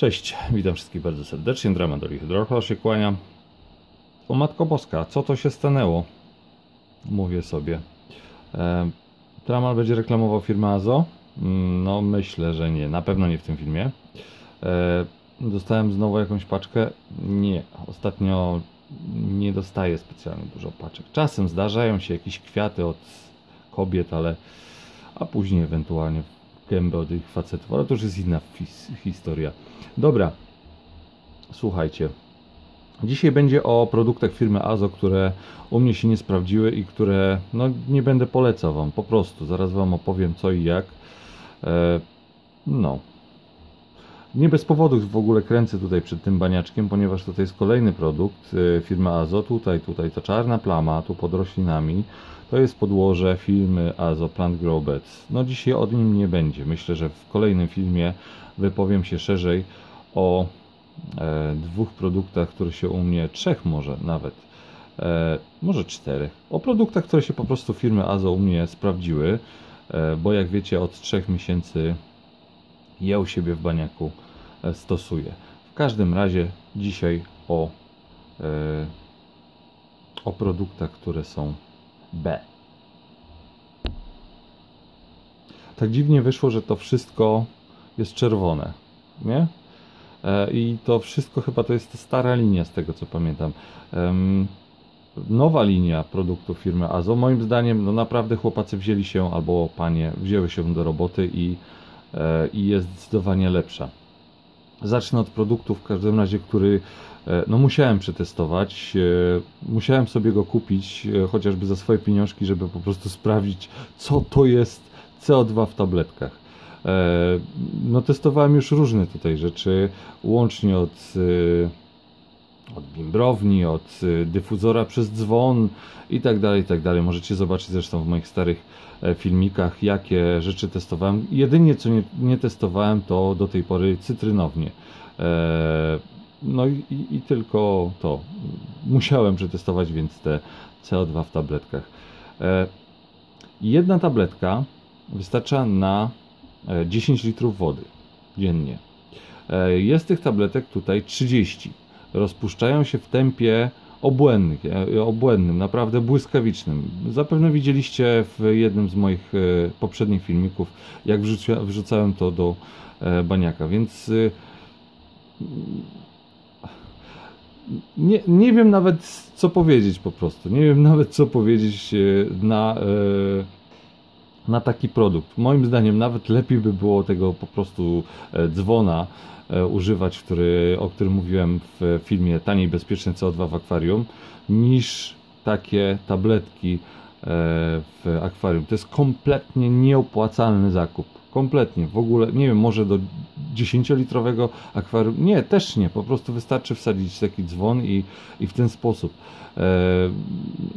Cześć, witam wszystkich bardzo serdecznie. Dramadol i Hydrochor się kłania. O Matko Boska, co to się stanęło? Mówię sobie. E, Tramal będzie reklamował firmę Azo? Mm, No myślę, że nie. Na pewno nie w tym filmie. E, dostałem znowu jakąś paczkę? Nie. Ostatnio nie dostaję specjalnie dużo paczek. Czasem zdarzają się jakieś kwiaty od kobiet, ale a później ewentualnie gębę od ich facetów, ale to już jest inna historia. Dobra, słuchajcie. Dzisiaj będzie o produktach firmy Azo, które u mnie się nie sprawdziły i które no, nie będę polecał Wam, po prostu. Zaraz Wam opowiem co i jak. E, no. Nie bez powodu w ogóle kręcę tutaj przed tym baniaczkiem, ponieważ tutaj jest kolejny produkt e, firmy Azo. Tutaj, tutaj ta czarna plama, tu pod roślinami. To jest podłoże firmy Azo Plant Grow. No dzisiaj o nim nie będzie. Myślę, że w kolejnym filmie wypowiem się szerzej o e, dwóch produktach, które się u mnie, trzech może nawet, e, może czterech. O produktach, które się po prostu firmy Azo u mnie sprawdziły, e, bo jak wiecie od trzech miesięcy ja u siebie w baniaku e, stosuję. W każdym razie dzisiaj o, e, o produktach, które są B. Tak dziwnie wyszło, że to wszystko jest czerwone, nie? E, I to wszystko chyba to jest ta stara linia, z tego co pamiętam. Nowa linia produktów firmy Azo, moim zdaniem, no naprawdę chłopacy wzięli się, albo panie wzięły się do roboty i, e, i jest zdecydowanie lepsza. Zacznę od produktu w każdym razie, który no musiałem przetestować. e, Musiałem sobie go kupić, e, chociażby za swoje pieniążki, żeby po prostu sprawdzić, co to jest CO2 w tabletkach. E, No testowałem już różne tutaj rzeczy, łącznie od, e, od bimbrowni, od e, dyfuzora przez dzwon i tak dalej, i tak dalej. Możecie zobaczyć zresztą w moich starych e, filmikach, jakie rzeczy testowałem. Jedynie co nie, nie testowałem to do tej pory cytrynownie. E, No i, i, i tylko to. Musiałem przetestować więc te CO2 w tabletkach. E, Jedna tabletka wystarcza na e, 10 litrów wody dziennie. E, Jest tych tabletek tutaj 30. Rozpuszczają się w tempie obłędnych, e, obłędnym, naprawdę błyskawicznym. Zapewne widzieliście w jednym z moich e, poprzednich filmików, jak wrzucia, wrzucałem to do e, baniaka, więc e, nie, nie wiem nawet co powiedzieć po prostu. Nie wiem nawet co powiedzieć e, na, e, na taki produkt. Moim zdaniem nawet lepiej by było tego po prostu e, dzwona używać, który, o którym mówiłem w filmie Taniej Bezpieczne CO2 w akwarium, niż takie tabletki w akwarium. To jest kompletnie nieopłacalny zakup. Kompletnie. W ogóle, nie wiem, może do 10-litrowego akwarium. Nie, też nie. Po prostu wystarczy wsadzić taki dzwon i, i w ten sposób. E,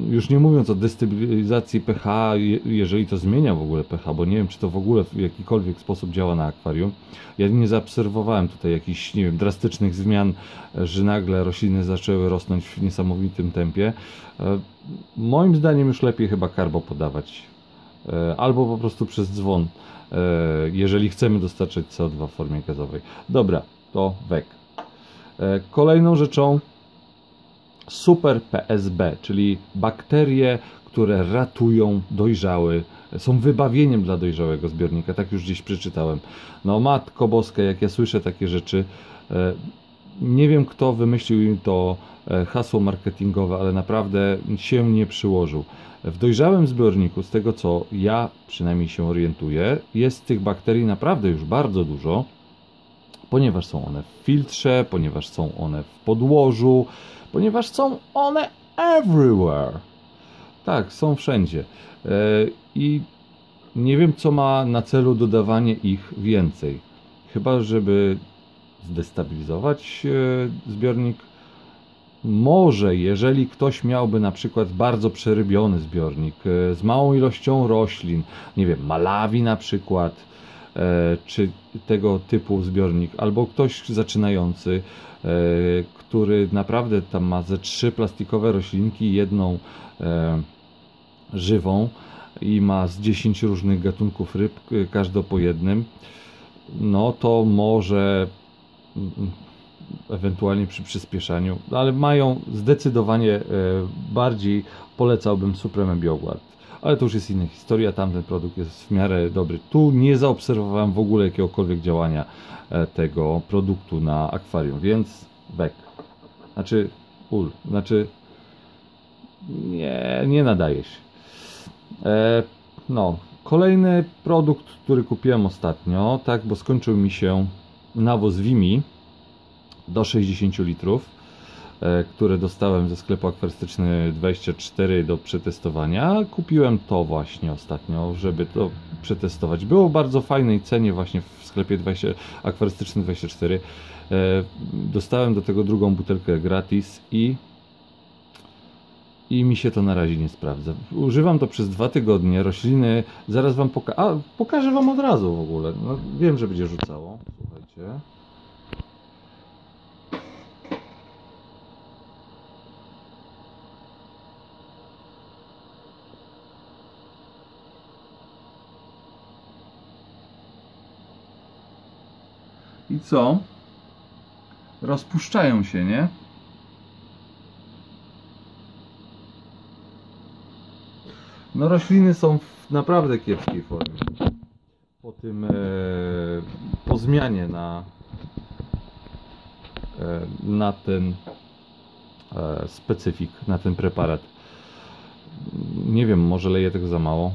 już nie mówiąc o destabilizacji pH, je- jeżeli to zmienia w ogóle pH, bo nie wiem, czy to w ogóle w jakikolwiek sposób działa na akwarium. Ja nie zaobserwowałem tutaj jakichś, nie wiem, drastycznych zmian, że nagle rośliny zaczęły rosnąć w niesamowitym tempie. E, moim zdaniem już lepiej chyba karbo podawać. E, albo po prostu przez dzwon, e, jeżeli chcemy dostarczać CO2 w formie gazowej. Dobra, to wek. E, Kolejną rzeczą super PSB, czyli bakterie, które ratują dojrzały, są wybawieniem dla dojrzałego zbiornika, tak już gdzieś przeczytałem. No matko boska, jak ja słyszę takie rzeczy, nie wiem kto wymyślił im to e, hasło marketingowe, ale naprawdę się nie przyłożył. W dojrzałym zbiorniku, z tego co ja przynajmniej się orientuję, jest tych bakterii naprawdę już bardzo dużo, ponieważ są one w filtrze, ponieważ są one w podłożu, ponieważ są one everywhere. Tak, są wszędzie. E, I nie wiem, co ma na celu dodawanie ich więcej. Chyba, żeby zdestabilizować e, zbiornik. Może, jeżeli ktoś miałby na przykład bardzo przerybiony zbiornik e, z małą ilością roślin, nie wiem, malawi na przykład, e, czy tego typu zbiornik, albo ktoś zaczynający, który naprawdę tam ma ze trzy plastikowe roślinki, jedną żywą i ma z 10 różnych gatunków ryb, każdo po jednym, no to może ewentualnie przy przyspieszaniu, ale mają zdecydowanie bardziej polecałbym Supreme BioGuard. Ale to już jest inna historia, tamten produkt jest w miarę dobry. Tu nie zaobserwowałem w ogóle jakiegokolwiek działania tego produktu na akwarium, więc bek. Znaczy, ul, znaczy nie, nie nadaje się. E, no, kolejny produkt, który kupiłem ostatnio, tak, bo skończył mi się nawóz Wimi do 60 litrów, e, które dostałem ze sklepu akwarystyczny 24 do przetestowania. Kupiłem to właśnie ostatnio, żeby to przetestować. Było w bardzo fajnej cenie właśnie w sklepie 20, akwarystyczny 24. E, dostałem do tego drugą butelkę gratis i i mi się to na razie nie sprawdza. Używam to przez dwa tygodnie, rośliny, zaraz wam pokażę, a pokażę wam od razu w ogóle, no, wiem, że będzie rzucało, słuchajcie. I co? Rozpuszczają się, nie? No rośliny są w naprawdę kiepskiej formie. Po tym, e, po zmianie na, e, na ten e, specyfik, na ten preparat. Nie wiem, może leję tego za mało.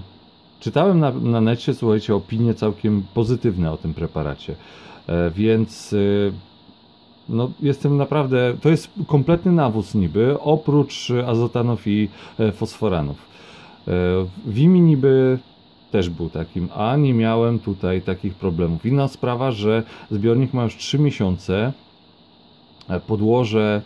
Czytałem na, na necie, słuchajcie, opinie całkiem pozytywne o tym preparacie, e, więc e, no, jestem naprawdę, to jest kompletny nawóz niby, oprócz azotanów i fosforanów. Wimi niby też był takim, a nie miałem tutaj takich problemów. Inna sprawa, że zbiornik ma już 3 miesiące, e, podłoże,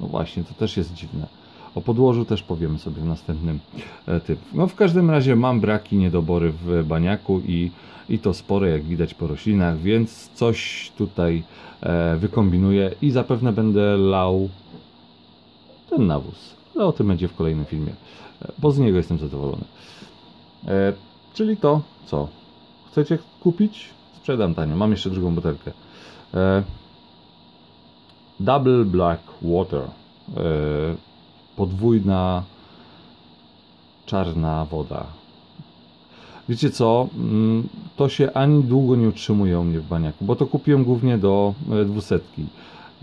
no właśnie, to też jest dziwne. O podłożu też powiemy sobie w następnym e, typ. No w każdym razie mam braki, niedobory w baniaku i, i to spore, jak widać po roślinach, więc coś tutaj e, wykombinuję i zapewne będę lał ten nawóz. Ale o tym będzie w kolejnym filmie bo z niego jestem zadowolony. E, czyli to, co? Chcecie kupić? Sprzedam tanio. Mam jeszcze drugą butelkę. E, Double Black Water. E, podwójna czarna woda. Wiecie co? Mm, to się ani długo nie utrzymuje u mnie w baniaku, bo to kupiłem głównie do e, dwusetki.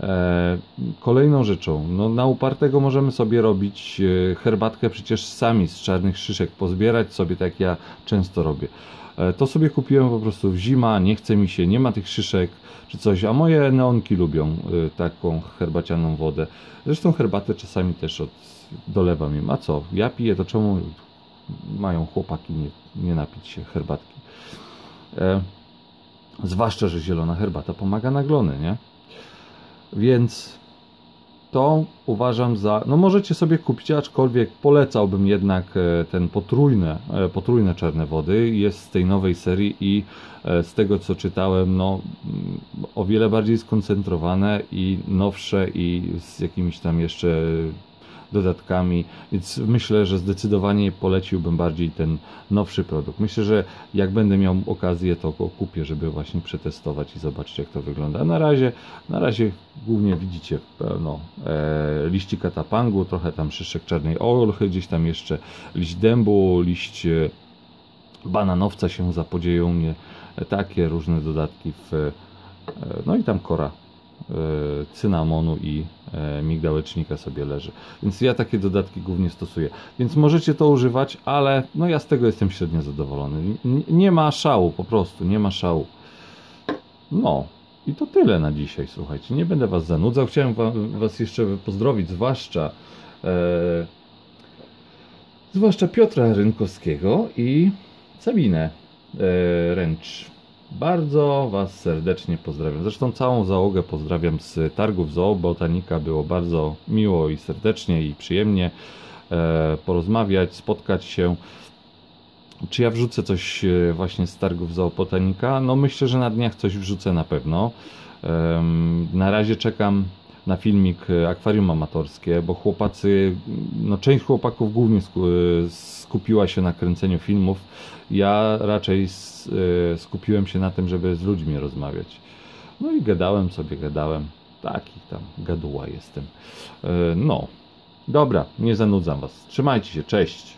E, kolejną rzeczą, no na upartego możemy sobie robić e, herbatkę przecież sami z czarnych szyszek, pozbierać sobie tak ja często robię. E, to sobie kupiłem po prostu w zima, nie chce mi się, nie ma tych szyszek czy coś, a moje neonki lubią taką herbacianą wodę. Zresztą herbatę czasami też od, dolewam im. A co, ja piję, to czemu mają chłopaki nie, nie napić się herbatki? E, zwłaszcza, że zielona herbata pomaga na glony, nie? Więc to uważam za, no możecie sobie kupić, aczkolwiek polecałbym jednak e, ten potrójne, e, potrójne czarne wody, jest z tej nowej serii i e, z tego co czytałem, no o wiele bardziej skoncentrowane i nowsze i z jakimiś tam jeszcze dodatkami, więc myślę, że zdecydowanie poleciłbym bardziej ten nowszy produkt. Myślę, że jak będę miał okazję, to go kupię, żeby właśnie przetestować i zobaczyć, jak to wygląda. A na razie, na razie głównie widzicie pełno e, liści katapangu, trochę tam szyszek czarnej olchy, gdzieś tam jeszcze liść dębu, liść e, bananowca się zapodzieją mnie, e, takie różne dodatki w, e, no i tam kora cynamonu i e, migdałecznika sobie leży. Więc ja takie dodatki głównie stosuję. Więc możecie to używać, ale no ja z tego jestem średnio zadowolony. Nie ma szału, po prostu nie ma szału. No i to tyle na dzisiaj, słuchajcie. Nie będę Was zanudzał. Chciałem Was jeszcze pozdrowić, zwłaszcza e, zwłaszcza Piotra Rynkowskiego i Sabinę e, Ręcz. Bardzo Was serdecznie pozdrawiam. Zresztą całą załogę pozdrawiam z targów Zoo Botanika. Było bardzo miło i serdecznie i przyjemnie e, porozmawiać, spotkać się. Czy ja wrzucę coś e, właśnie z targów Zoo Botanika? No myślę, że na dniach coś wrzucę na pewno. Na razie czekam na filmik Akwarium Amatorskie, bo chłopacy, no część chłopaków głównie skupiła się na kręceniu filmów. Ja raczej skupiłem się na tym, żeby z ludźmi rozmawiać. No i gadałem sobie, gadałem. Taki tam gaduła jestem. E, No, dobra, nie zanudzam Was. Trzymajcie się, cześć.